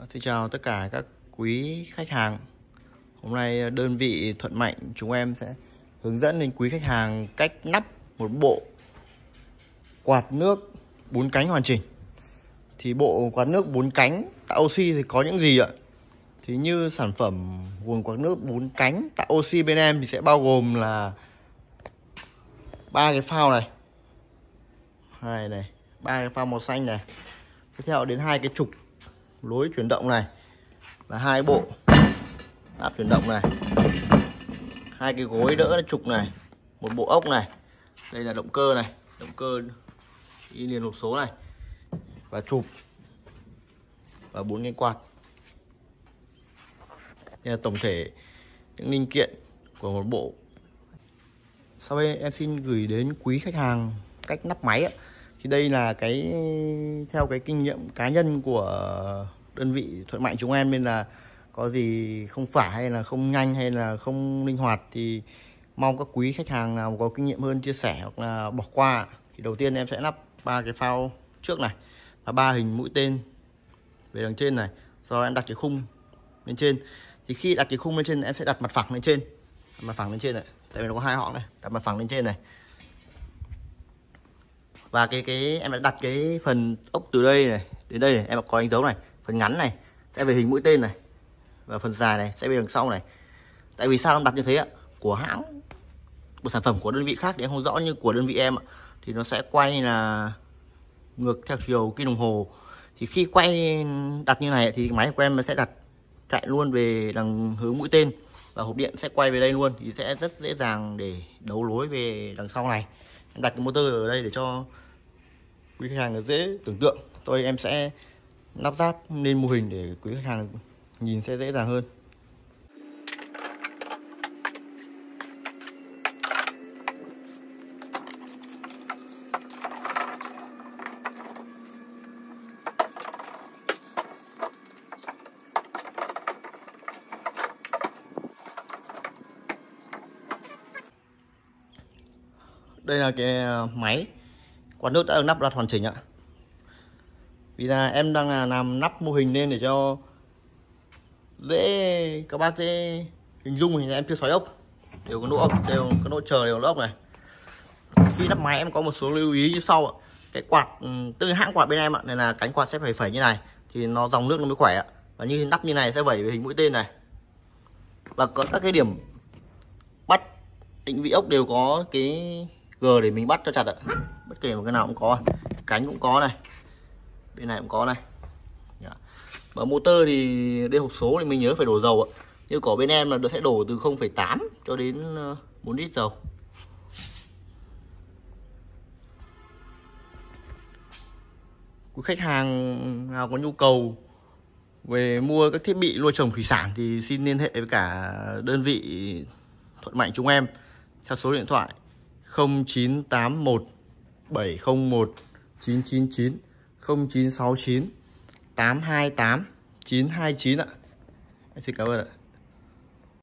Vâng, xin chào tất cả các quý khách hàng. Hôm nay ờ, đơn vị Thuận Mạnh, chúng em sẽ hướng dẫn đến quý khách hàng cách nắp một bộ quạt nước bốn cánh hoàn chỉnh. Thì bộ quạt nước bốn cánh, tạo oxy thì có những gì ạ? Thì như sản phẩm nguồn quạt nước bốn cánh tạo oxy bên em thì sẽ bao gồm là ba cái phao này. Hai này, ba cái phao màu xanh này. Tiếp theo đến hai cái trục lối chuyển động này và hai bộ áp chuyển động này. Hai cái gối đỡ trục này, một bộ ốc này. Đây là động cơ này, động cơ đi liền hộp số này. Và trục và bốn cái quạt. Đây là tổng thể những linh kiện của một bộ. Sau đây em xin gửi đến quý khách hàng cách nắp máy ạ thì đây là cái, theo cái kinh nghiệm cá nhân của đơn vị thuận mạnh chúng em nên là có gì không phải hay là không nhanh hay là không linh hoạt thì mong các quý khách hàng nào có kinh nghiệm hơn chia sẻ hoặc là bỏ qua. Thì đầu tiên em sẽ lắp ba cái phao trước này và ba hình mũi tên về đằng trên này rồi em đặt cái khung lên trên. Thì khi đặt cái khung lên trên, em sẽ đặt mặt phẳng lên trên. Mặt phẳng lên trên này. Tại vì nó có hai họng này, đặt mặt phẳng lên trên này và cái cái, em đã đặt cái phần ốc từ đây này, đến đây này, em có đánh dấu này, phần ngắn này, sẽ về hình mũi tên này, và phần dài này sẽ về đằng sau này. Tại vì sao em đặt như thế ạ? Của hãng một sản phẩm của đơn vị khác thì em không rõ như của đơn vị em ạ, thì nó sẽ quay là ngược theo chiều kim đồng hồ. Thì khi quay đặt như này thì máy của em sẽ đặt chạy luôn về đằng hướng mũi tên, và hộp điện sẽ quay về đây luôn, thì sẽ rất dễ dàng để đấu lối về đằng sau này em đặt cái motor ở đây để cho quý khách hàng dễ tưởng tượng. Tôi em sẽ lắp ráp lên mô hình để quý khách hàng nhìn sẽ dễ dàng hơn. Đây là cái ờ, máy. Quạt nước đã được nắp đặt hoàn chỉnh ạ. Vì là em đang làm nắp mô hình lên để cho dễ, các bác dễ hình dung thì em chưa xoáy ốc. Đều có nỗ ốc, đều có nỗ chờ đều có ốc này. Khi nắp máy em có một số lưu ý như sau ạ. Cái quạt từ hãng quạt bên em ạ này là cánh quạt sẽ phải phẩy như này, thì nó dòng nước nó mới khỏe ạ. Và như nắp như này sẽ vẩy về hình mũi tên này. Và có các cái điểm bắt định vị ốc đều có cái g để mình bắt cho chặt ạ. Bất kể một cái nào cũng có. Cánh cũng có này. Bên này cũng có này. Dạ. Và motor thì đây hộp số thì mình nhớ phải đổ dầu ạ. Như có bên em là sẽ đổ từ 0,8 cho đến ờ, 4 lít dầu. Quý khách hàng nào có nhu cầu về mua các thiết bị nuôi trồng thủy sản thì xin liên hệ với cả đơn vị Thuận Mạnh chúng em theo số điện thoại 0981 701 999 0969 828 929 ạ. Em xin cảm ơn ạ.